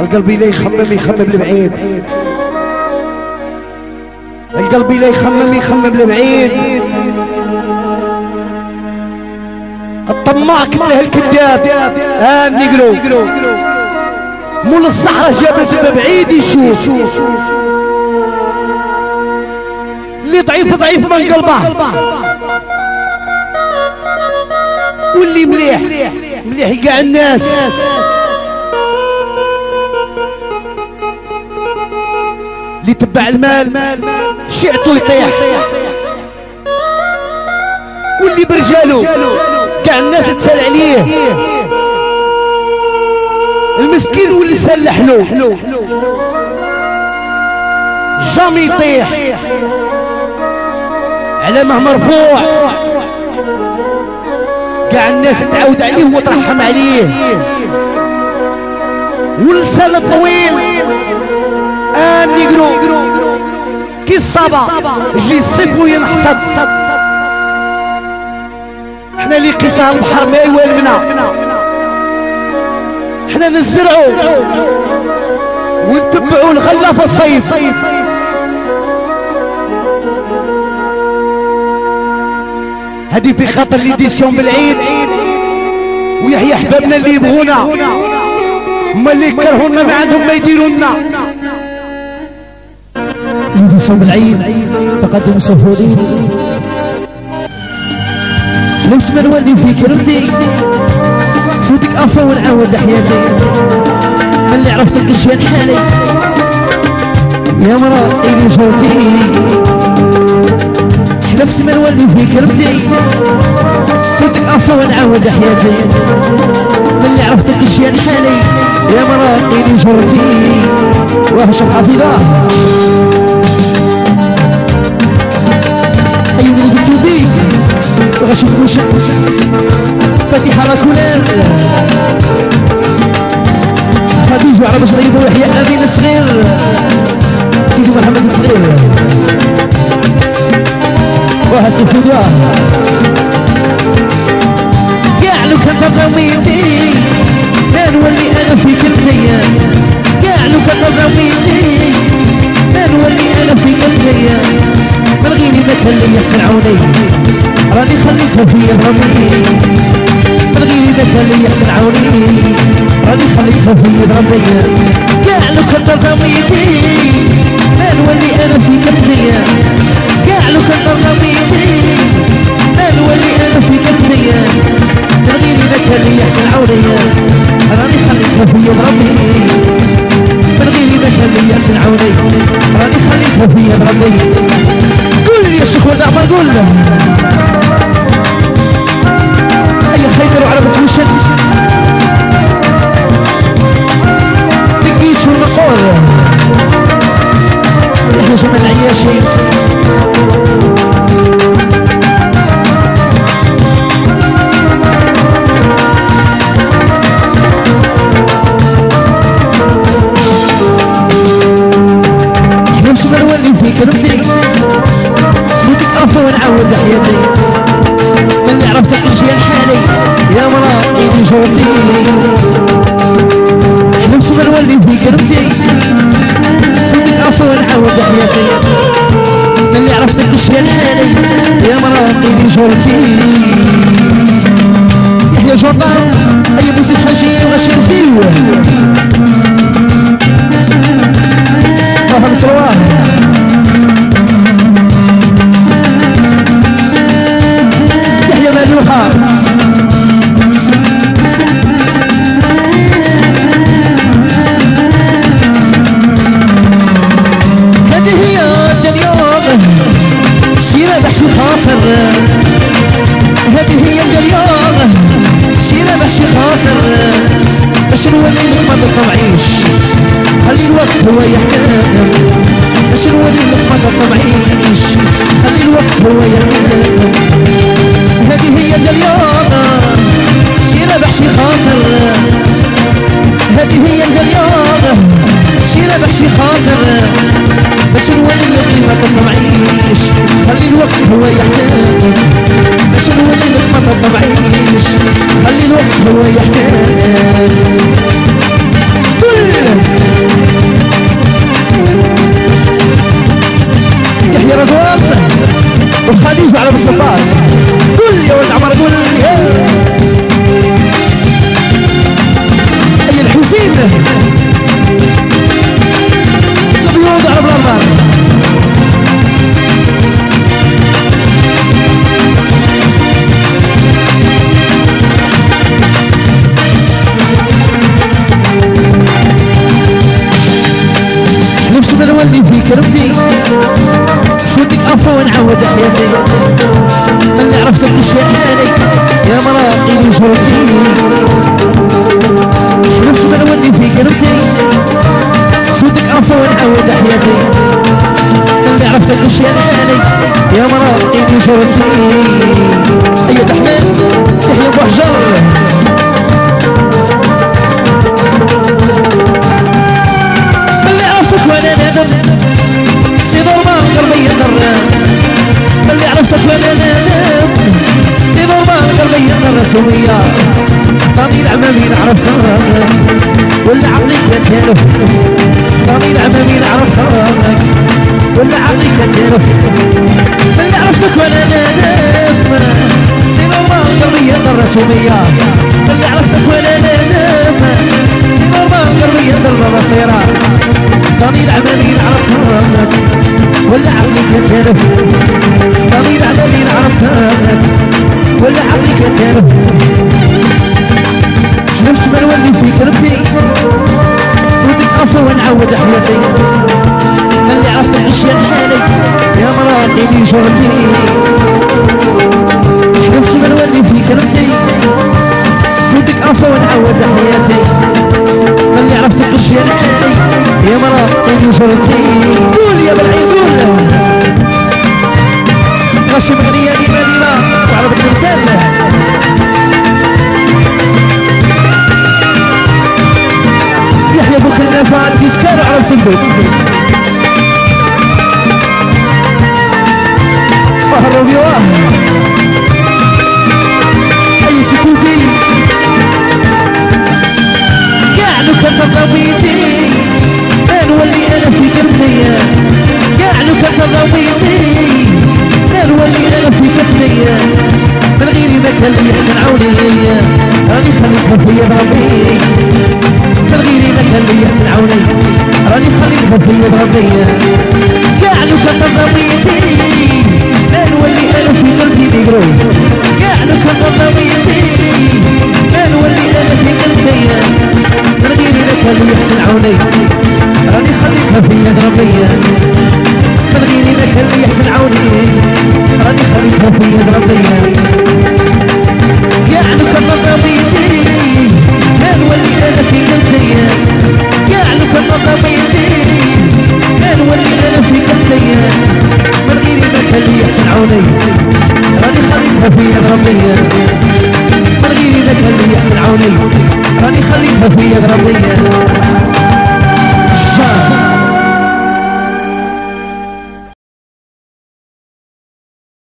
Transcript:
القلب لا يخمم يخمم لبعيد. القلب لا يخمم يخمم لبعيد. الطماع كتله الكذاب آه نقرو مول الصحراء جابت بعيد يشوف. اللي ضعيف ضعيف من قلبه. واللي مليح. مليح كاع الناس. اللي تبع المال. شيعته يطيح. واللي برجالو. كاع الناس تسال عليه. المسكين واللي سلح له جامي يطيح. علامه مرفوع. كاع الناس تعاود عليه وترحم عليه. واللسان الطويل آن يقرو كي الصبا. يجي الصيف وينحصد حنا اللي قيسها البحر ما يوالمنا حنا نزرعو. ونتبعو الغلة في الصيف. في خاطر ليديسيون بالعيد ويحيى أحبابنا اللي يبغونا. هما اللي يكرهونا ما عندهم ما يديرونا. ليديسيون بالعيد تقدم سهولين من ولي في كرمتي. فوتك أفا ونعاود حياتي من اللي عرفتك اشياء حالي. يا مرا اللي جوتي كربتي فوتك افا ونعاود حياتي. اللي عرفتك اشياء حالي يا مراقي اللي جرتي. وهشم حفيظة أي من قلتو بيك وغشوف وشك فاتحة لا كولير خديج وعرب صغير ويحيى امين الصغير. وهسه في قاع لو كان ضميتي ما نولي أنا في كلتيا قاع لو كان ضميتي ما نولي أنا في كلتيا من غيري ما كان لي يحسن عوني راني خليتها في ضمي من غيري ما كان لي يحسن عوني راني خليتها في ضمي قاع لو كان ضميتي ما نولي أنا في كلتيا كان رميتي ما نولي أنا في قلبي من غيري لك اللي يحسن عوني راني خليتها في يد ربي من غيري لك اللي يحسن عوني راني خليتها في يد ربي قول يا شيخ ودعفر قول له. أي خير وعلى بتوشت تقيش والنقور يحيى جمال العياشي مرا ايدي جوتي يحيى جوردان اي بيسي حاجي وغاشي نسيو هو يحكم باش نولي ما تطمعيش خلي الوقت هو يحكم هذه هي اليوم شيرة بحشي خاصر هذه هي اليوم شيرة بحشي خاصر باش نولي لك ما تطمعيش خلي الوقت هو يحكم باش نولي لك ما تطمعيش خلي الوقت هو يحتاج يحيى رضوان وخليج على بالصباط قول يا ولد عمر قول يا عرفتك حالي يا مراقي لي شرتي نفسي ما نولي في كرمتي شوتك عفو ونعود حياتي من عرفتك حالي يا مراقي لي شرتي ايد احمد سويا طاني العمامين عرفتها ولا عقلي كتالف طاني العمامين عرفتها ولا عقلي كتالف اللي عرفتك وأنا نادم سي ضربان قلبي يضر نولي في كربتي ودك عفو ونعود حياتي اللي عرفت الاشياء حالي يا مراقي لي شغلتي نفس ما نولي في كربتي ودك عفو ونعود حياتي اللي عرفت الاشياء حالي يا مرا اني شرتي قول يا بالعين قول غشم غنية يحيى ابو خلافة تسكر على وبيواه أي ربي قاع لك ضويتي نولي أنا في قلبي بيقرو قاع لك ضويتي نولي أنا في قلبي من غيري ما كان لي يحسن عوني راني خليتها في يد ربي من غيري ما كان لي يحسن عوني راني خليتها في يد لي يحسن عوني راني خليتها في يد ربي. من غيري كان لي يحسن عوني راني خليتها في يد ربي.